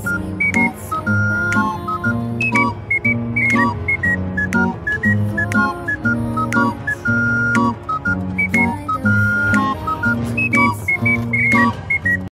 see you.